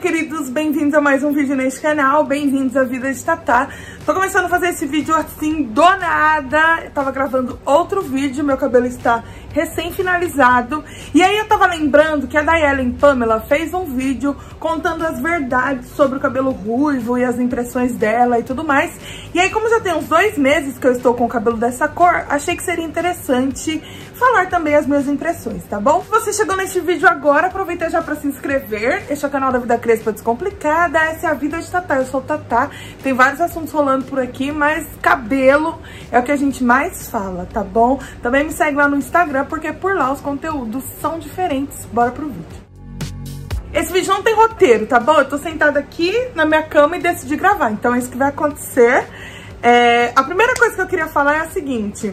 queridos, bem-vindos a mais um vídeo neste canal, bem-vindos à Vida de Tatá. Tô começando a fazer esse vídeo assim, do nada, eu tava gravando outro vídeo, meu cabelo está recém-finalizado. E aí eu tava lembrando que a Dayelen Pamela fez um vídeo contando as verdades sobre o cabelo ruivo e as impressões dela e tudo mais. E aí como já tem uns dois meses que eu estou com o cabelo dessa cor, achei que seria interessante falar também as minhas impressões, tá bom? Se você chegou neste vídeo agora, aproveita já pra se inscrever. Este é o canal da Vida Crespa Descomplicada, essa é a vida de Tatá, eu sou Tatá. Tem vários assuntos rolando por aqui, mas cabelo é o que a gente mais fala, tá bom? Também me segue lá no Instagram, porque por lá os conteúdos são diferentes. Bora pro vídeo. Esse vídeo não tem roteiro, tá bom? Eu tô sentada aqui na minha cama e decidi gravar, então é isso que vai acontecer. É... A primeira coisa que eu queria falar é a seguinte...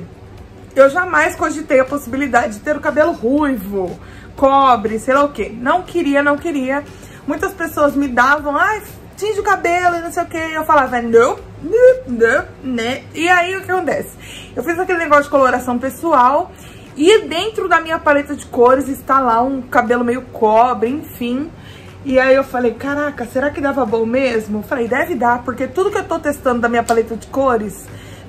Eu jamais cogitei a possibilidade de ter o cabelo ruivo, cobre, sei lá o que. Não queria, não queria. Muitas pessoas me davam, ai, tinge o cabelo e não sei o que. Eu falava, não, não, né? E aí o que acontece? Eu fiz aquele negócio de coloração pessoal e dentro da minha paleta de cores está lá um cabelo meio cobre, enfim. E aí eu falei, caraca, será que dava bom mesmo? Falei, deve dar, porque tudo que eu tô testando da minha paleta de cores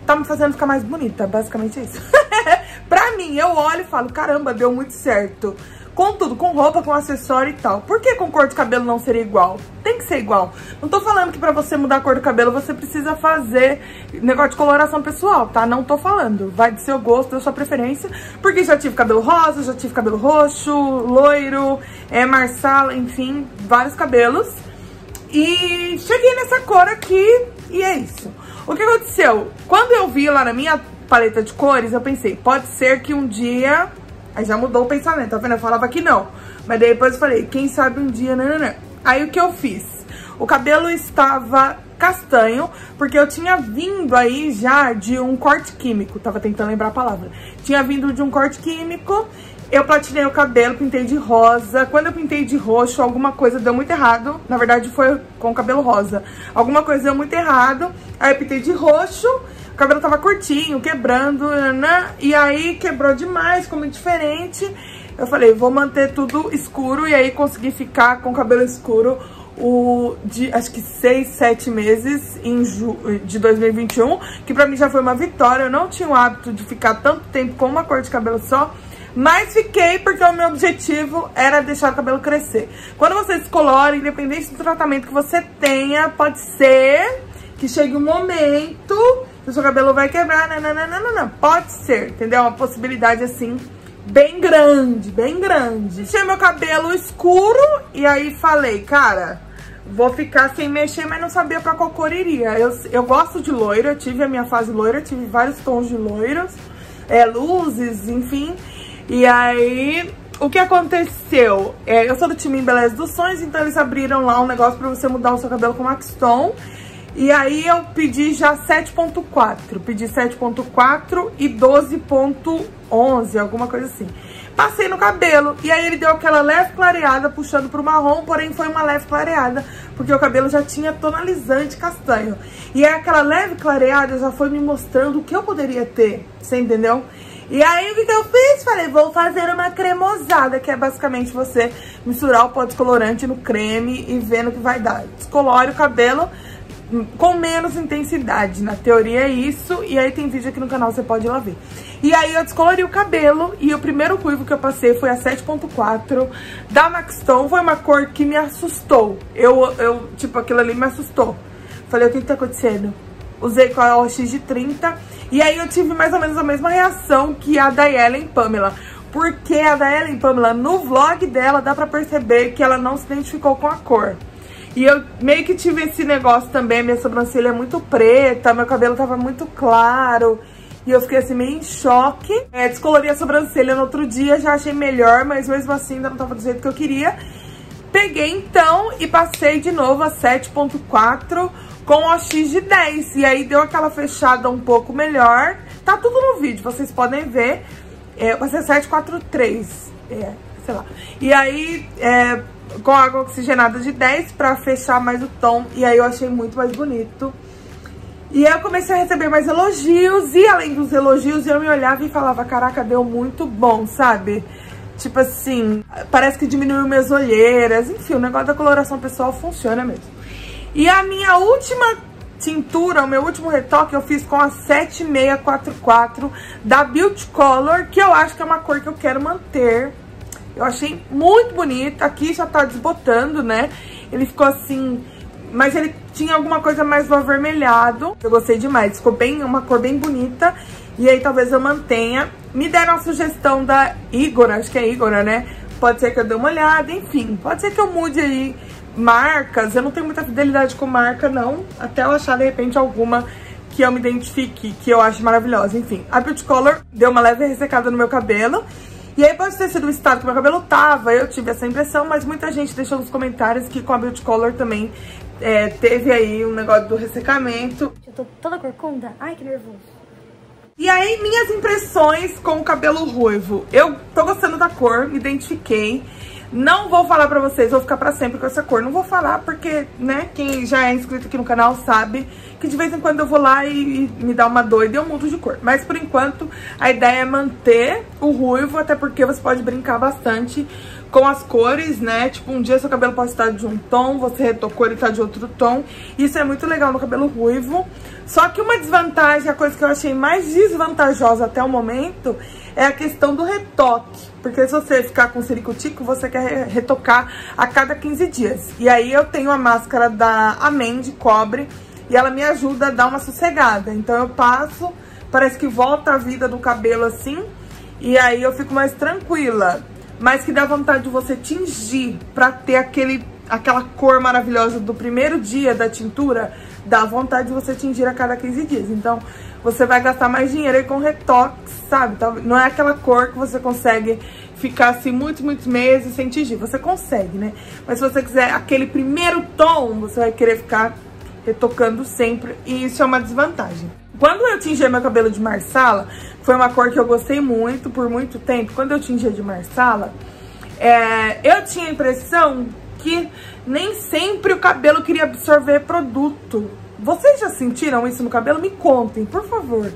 tá me fazendo ficar mais bonita, basicamente é isso. pra mim, eu olho e falo, caramba, deu muito certo. Com tudo, com roupa, com acessório e tal. Por que com cor de cabelo não seria igual? Tem que ser igual. Não tô falando que pra você mudar a cor do cabelo você precisa fazer negócio de coloração pessoal, tá? Não tô falando. Vai do seu gosto, da sua preferência. Porque já tive cabelo rosa, já tive cabelo roxo, loiro, é, marsala, enfim, vários cabelos. E cheguei nessa cor aqui e é isso. O que aconteceu? Quando eu vi lá na minha paleta de cores, eu pensei, pode ser que um dia... Aí já mudou o pensamento, tá vendo? Eu falava que não. Mas depois eu falei, quem sabe um dia, não. Aí o que eu fiz? O cabelo estava castanho, porque eu tinha vindo aí já de um corte químico, tava tentando lembrar a palavra. Tinha vindo de um corte químico, eu platinei o cabelo, pintei de rosa. Quando eu pintei de roxo, alguma coisa deu muito errado. Na verdade, foi com o cabelo rosa. Alguma coisa deu muito errado. Aí eu pintei de roxo, o cabelo tava curtinho, quebrando, né? E aí quebrou demais, ficou muito diferente. Eu falei, vou manter tudo escuro e aí consegui ficar com o cabelo escuro o de acho que 6, 7 meses em ju de 2021, que pra mim já foi uma vitória. Eu não tinha o hábito de ficar tanto tempo com uma cor de cabelo só. Mas fiquei porque o meu objetivo era deixar o cabelo crescer. Quando você descolora, independente do tratamento que você tenha, pode ser que chegue um momento que o seu cabelo vai quebrar, não, Pode ser, entendeu? Uma possibilidade assim bem grande, bem grande. Deixei meu cabelo escuro e aí falei, cara, vou ficar sem mexer, mas não sabia pra qual cor iria. Eu, eu gosto de loiro, eu tive a minha fase loira, tive vários tons de loiros, é, luzes, enfim. E aí, o que aconteceu? É, eu sou do time Beleza dos Sonhos, então eles abriram lá um negócio pra você mudar o seu cabelo com Max Stone. E aí eu pedi já 7.4, pedi 7.4 e 12.11, alguma coisa assim. Passei no cabelo e aí ele deu aquela leve clareada puxando pro marrom, porém foi uma leve clareada, porque o cabelo já tinha tonalizante castanho. E aí aquela leve clareada já foi me mostrando o que eu poderia ter, você entendeu? E aí, o que, que eu fiz? Falei, vou fazer uma cremosada, que é basicamente você misturar o pó descolorante no creme e vendo o que vai dar. Descolore o cabelo com menos intensidade. Na teoria é isso, e aí tem vídeo aqui no canal, você pode ir lá ver. E aí eu descolori o cabelo, e o primeiro ruivo que eu passei foi a 7.4 da Maxton. Foi uma cor que me assustou. Eu, eu, tipo, aquilo ali me assustou. Falei, o que que tá acontecendo? Usei com a OX de 30 e aí eu tive mais ou menos a mesma reação que a da Ellen Pamela. Porque a da Ellen Pamela, no vlog dela, dá pra perceber que ela não se identificou com a cor. E eu meio que tive esse negócio também, minha sobrancelha é muito preta, meu cabelo tava muito claro. E eu fiquei assim meio em choque. É, descolori a sobrancelha no outro dia, já achei melhor, mas mesmo assim ainda não tava do jeito que eu queria. Peguei então e passei de novo a 7.4 com o X de 10. E aí deu aquela fechada um pouco melhor. Tá tudo no vídeo, vocês podem ver. É, vai ser 743, é, sei lá. E aí, é, com água oxigenada de 10 pra fechar mais o tom. E aí eu achei muito mais bonito. E eu comecei a receber mais elogios. E além dos elogios, eu me olhava e falava, caraca, deu muito bom, sabe? Tipo assim, parece que diminuiu minhas olheiras. Enfim, o negócio da coloração pessoal funciona mesmo. E a minha última tintura, o meu último retoque eu fiz com a 7644 da Beauty Color, que eu acho que é uma cor que eu quero manter. Eu achei muito bonita. Aqui já tá desbotando, né? Ele ficou assim... Mas ele tinha alguma coisa mais do avermelhado. Eu gostei demais. Ficou bem, uma cor bem bonita. E aí talvez eu mantenha. Me deram a sugestão da Igor, acho que é Igor, né? Pode ser que eu dê uma olhada, enfim. Pode ser que eu mude aí marcas. Eu não tenho muita fidelidade com marca, não. Até eu achar, de repente, alguma que eu me identifique, que eu acho maravilhosa. Enfim, a Beauty Color deu uma leve ressecada no meu cabelo. E aí pode ter sido o estado que meu cabelo tava, eu tive essa impressão, mas muita gente deixou nos comentários que com a Beauty Color também é, teve aí um negócio do ressecamento. Eu tô toda corcunda. Ai, que nervoso. E aí, minhas impressões com o cabelo ruivo. Eu tô gostando da cor, me identifiquei. Não vou falar pra vocês, vou ficar pra sempre com essa cor. Não vou falar porque, né, quem já é inscrito aqui no canal sabe que de vez em quando eu vou lá e, e me dá uma doida e eu mudo de cor. Mas por enquanto a ideia é manter o ruivo, até porque você pode brincar bastante com as cores, né? Tipo, um dia seu cabelo pode estar de um tom, você retocou, ele tá de outro tom. Isso é muito legal no cabelo ruivo. Só que uma desvantagem, a coisa que eu achei mais desvantajosa até o momento, é a questão do retoque. Porque se você ficar com ciricutico, você quer retocar a cada 15 dias. E aí eu tenho a máscara da Amen de cobre e ela me ajuda a dar uma sossegada. Então eu passo, parece que volta a vida do cabelo assim, e aí eu fico mais tranquila mas que dá vontade de você tingir pra ter aquele, aquela cor maravilhosa do primeiro dia da tintura, dá vontade de você tingir a cada 15 dias. Então, você vai gastar mais dinheiro aí com retoques, sabe? Não é aquela cor que você consegue ficar assim muitos, muitos meses sem tingir. Você consegue, né? Mas se você quiser aquele primeiro tom, você vai querer ficar retocando sempre e isso é uma desvantagem. Quando eu tingi meu cabelo de marsala, foi uma cor que eu gostei muito por muito tempo. Quando eu tingia de marsala, é, eu tinha a impressão que nem sempre o cabelo queria absorver produto. Vocês já sentiram isso no cabelo? Me contem, por favor.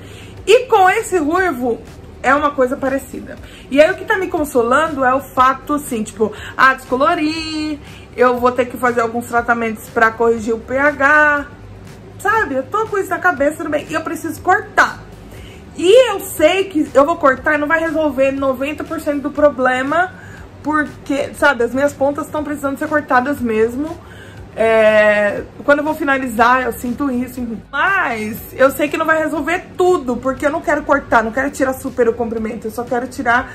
E com esse ruivo, é uma coisa parecida. E aí o que tá me consolando é o fato, assim, tipo, ah, descolorir, eu vou ter que fazer alguns tratamentos pra corrigir o pH, sabe? Eu tô com isso na cabeça, bem. E eu preciso cortar. E eu sei que eu vou cortar e não vai resolver 90% do problema, porque, sabe, as minhas pontas estão precisando ser cortadas mesmo. É, quando eu vou finalizar, eu sinto isso. Mas eu sei que não vai resolver tudo, porque eu não quero cortar, não quero tirar super o comprimento. Eu só quero tirar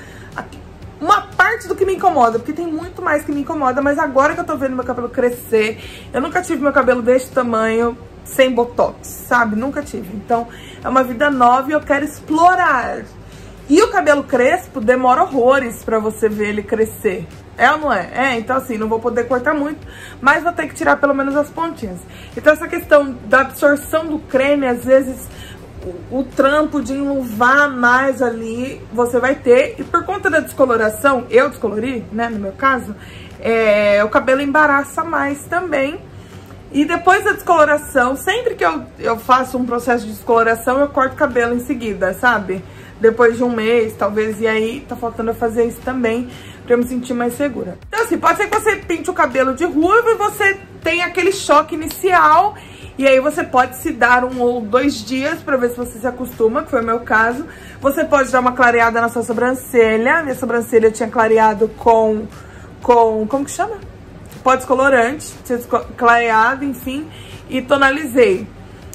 uma parte do que me incomoda, porque tem muito mais que me incomoda. Mas agora que eu tô vendo meu cabelo crescer, eu nunca tive meu cabelo deste tamanho sem botox, sabe? Nunca tive. Então, é uma vida nova e eu quero explorar. E o cabelo crespo demora horrores pra você ver ele crescer. É ou não é? É, então assim, não vou poder cortar muito, mas vou ter que tirar pelo menos as pontinhas. Então essa questão da absorção do creme, às vezes o, o trampo de enluvar mais ali, você vai ter. E por conta da descoloração, eu descolori, né, no meu caso, é, o cabelo embaraça mais também. E depois da descoloração, sempre que eu, eu faço um processo de descoloração, eu corto o cabelo em seguida, sabe? Depois de um mês, talvez, e aí tá faltando eu fazer isso também pra eu me sentir mais segura. Então assim, pode ser que você pinte o cabelo de ruivo e você tenha aquele choque inicial e aí você pode se dar um ou dois dias pra ver se você se acostuma, que foi o meu caso. Você pode dar uma clareada na sua sobrancelha. Minha sobrancelha eu tinha clareado com... com como que chama? Pó descolorante, clareado, enfim, e tonalizei.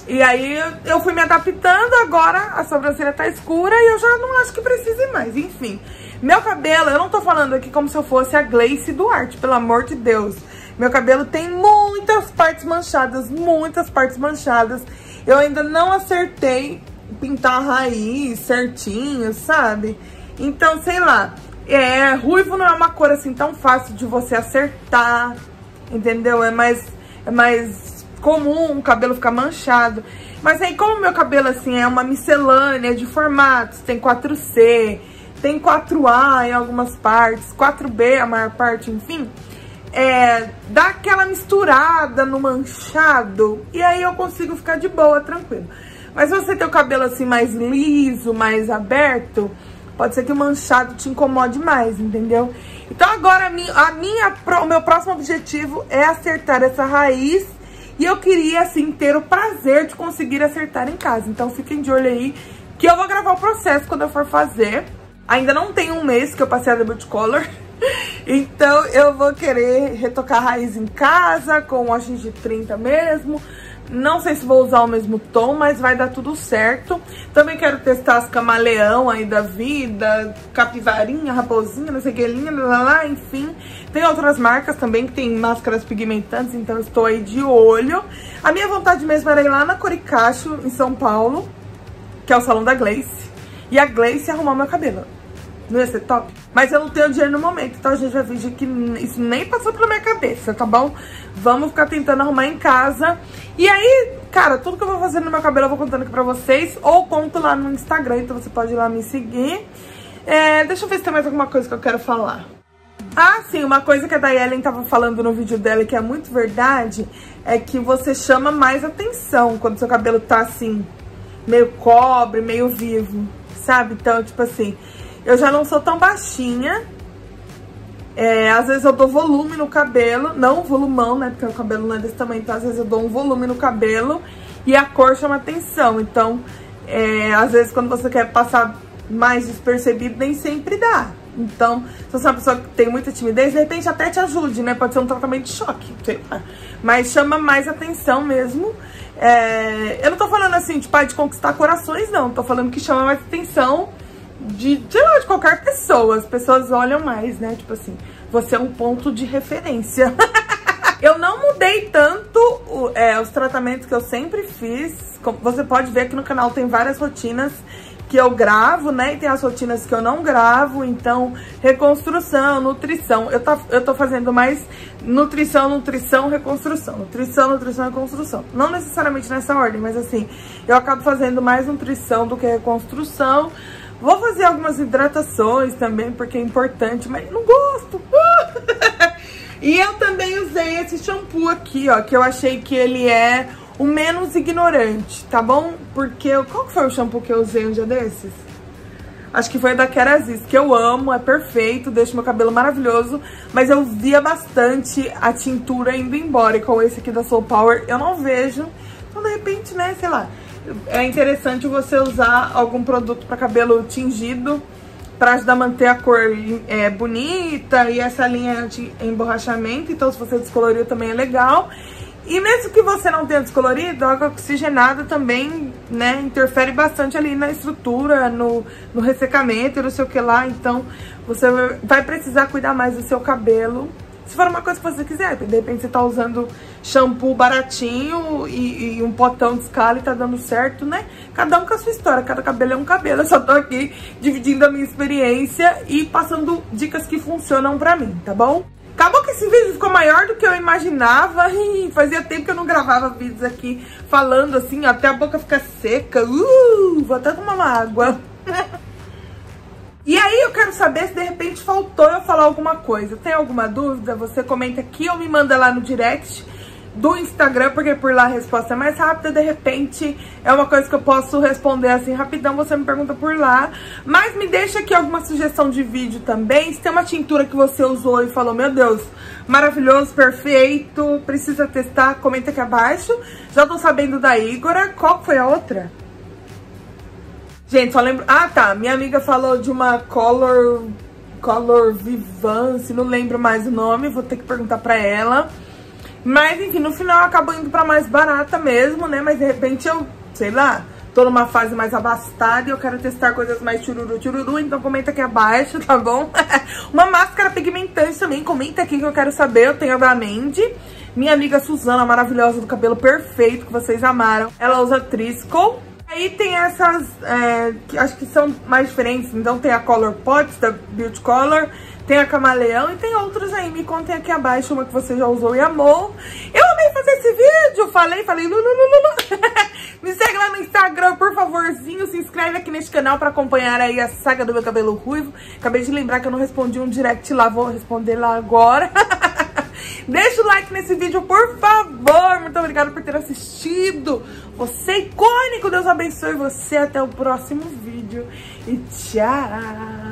E aí eu fui me adaptando, agora a sobrancelha tá escura e eu já não acho que precise mais, enfim. Meu cabelo, eu não tô falando aqui como se eu fosse a Gleice Duarte, pelo amor de Deus. Meu cabelo tem muitas partes manchadas, muitas partes manchadas. Eu ainda não acertei pintar a raiz certinho, sabe? Então, sei lá, é, ruivo não é uma cor assim tão fácil de você acertar, entendeu? É mais, é mais comum o cabelo ficar manchado. Mas aí, como meu cabelo, assim, é uma miscelânea de formatos, tem 4C, tem 4A em algumas partes, 4B a maior parte, enfim, é, dá aquela misturada no manchado e aí eu consigo ficar de boa, tranquilo. Mas se você tem o cabelo assim mais liso, mais aberto, pode ser que o manchado te incomode mais, entendeu? Então agora a minha, a minha, o meu próximo objetivo é acertar essa raiz e eu queria, assim, ter o prazer de conseguir acertar em casa. Então fiquem de olho aí que eu vou gravar o processo quando eu for fazer. Ainda não tem um mês que eu passei a Debut Color. Então eu vou querer retocar a raiz em casa, com a de 30 mesmo. Não sei se vou usar o mesmo tom, mas vai dar tudo certo. Também quero testar as camaleão aí da vida, capivarinha, raposinha, não sei que, linha, lá, lá, enfim. Tem outras marcas também que tem máscaras pigmentantes, então estou aí de olho. A minha vontade mesmo era ir lá na Coricacho, em São Paulo, que é o salão da Gleice. E a Gleice arrumar meu cabelo. Não ia ser top? Mas eu não tenho dinheiro no momento, então a gente já finge que isso nem passou pela minha cabeça, tá bom? Vamos ficar tentando arrumar em casa. E aí, cara, tudo que eu vou fazer no meu cabelo eu vou contando aqui pra vocês. Ou conto lá no Instagram, então você pode ir lá me seguir. É, deixa eu ver se tem mais alguma coisa que eu quero falar. Ah, sim, uma coisa que a Dayellen tava falando no vídeo dela que é muito verdade é que você chama mais atenção quando seu cabelo tá assim, meio cobre, meio vivo, sabe? Então, tipo assim, eu já não sou tão baixinha. É, às vezes eu dou volume no cabelo, não volumão, né? Porque o cabelo não é desse tamanho, então às vezes eu dou um volume no cabelo e a cor chama atenção. Então, é, às vezes quando você quer passar mais despercebido, nem sempre dá. Então, se você é uma pessoa que tem muita timidez, de repente até te ajude, né? Pode ser um tratamento de choque, sei lá. Mas chama mais atenção mesmo. É, eu não tô falando assim, de pai de conquistar corações, não. Tô falando que chama mais atenção de, sei lá, de qualquer pessoa. As pessoas olham mais, né? Tipo assim, você é um ponto de referência. eu não mudei tanto é, os tratamentos que eu sempre fiz. Você pode ver aqui no canal tem várias rotinas que eu gravo, né? E tem as rotinas que eu não gravo. Então, reconstrução, nutrição. Eu, tá, eu tô fazendo mais nutrição, nutrição, reconstrução. Nutrição, nutrição, reconstrução. Não necessariamente nessa ordem, mas assim, eu acabo fazendo mais nutrição do que reconstrução. Vou fazer algumas hidratações também, porque é importante, mas não gosto. e eu também usei esse shampoo aqui, ó, que eu achei que ele é o menos ignorante, tá bom? Porque, qual foi o shampoo que eu usei um dia desses? Acho que foi da Kerasis, que eu amo, é perfeito, deixa meu cabelo maravilhoso. Mas eu via bastante a tintura indo embora. E com esse aqui da Soul Power, eu não vejo. Então, de repente, né, sei lá, é interessante você usar algum produto para cabelo tingido para ajudar a manter a cor é, bonita e essa linha de emborrachamento. Então, se você descoloriu também é legal. E mesmo que você não tenha descolorido, a água oxigenada também, né, interfere bastante ali na estrutura, no, no ressecamento e não sei o que lá. Então, você vai precisar cuidar mais do seu cabelo se for uma coisa que você quiser, de repente você tá usando shampoo baratinho e, e um potão de escala e tá dando certo, né? Cada um com a sua história, cada cabelo é um cabelo. Eu só tô aqui dividindo a minha experiência e passando dicas que funcionam pra mim, tá bom? Acabou que esse vídeo ficou maior do que eu imaginava e fazia tempo que eu não gravava vídeos aqui falando assim, até a boca ficar seca. Uh, vou até tomar uma água. E aí eu quero saber se de repente faltou eu falar alguma coisa. Tem alguma dúvida? Você comenta aqui ou me manda lá no direct do Instagram, porque por lá a resposta é mais rápida, de repente é uma coisa que eu posso responder assim rapidão, você me pergunta por lá. Mas me deixa aqui alguma sugestão de vídeo também, se tem uma tintura que você usou e falou, meu Deus, maravilhoso, perfeito, precisa testar, comenta aqui abaixo. Já tô sabendo da Igora, qual foi a outra? Gente, só lembro... Ah, tá. Minha amiga falou de uma Color... Color Vivance, não lembro mais o nome, vou ter que perguntar pra ela. Mas, enfim, no final acabou indo pra mais barata mesmo, né? Mas, de repente, eu, sei lá, tô numa fase mais abastada e eu quero testar coisas mais chururu, chururu. Então, comenta aqui abaixo, tá bom? Uma máscara pigmentante também, comenta aqui que eu quero saber. Eu tenho da Mandy. Minha amiga Suzana, maravilhosa, do cabelo perfeito, que vocês amaram. Ela usa Trisco. Aí tem essas, é, que acho que são mais diferentes, então tem a Color Pots da Beauty Color, tem a Camaleão e tem outros aí, me contem aqui abaixo uma que você já usou e amou. Eu amei fazer esse vídeo, falei, falei, lulululu. me segue lá no Instagram, por favorzinho, se inscreve aqui neste canal pra acompanhar aí a saga do meu cabelo ruivo. Acabei de lembrar que eu não respondi um direct lá, vou responder lá agora. Deixa o like nesse vídeo, por favor. Muito obrigada por ter assistido. Você é icônico, Deus abençoe você. Até o próximo vídeo. E tchau!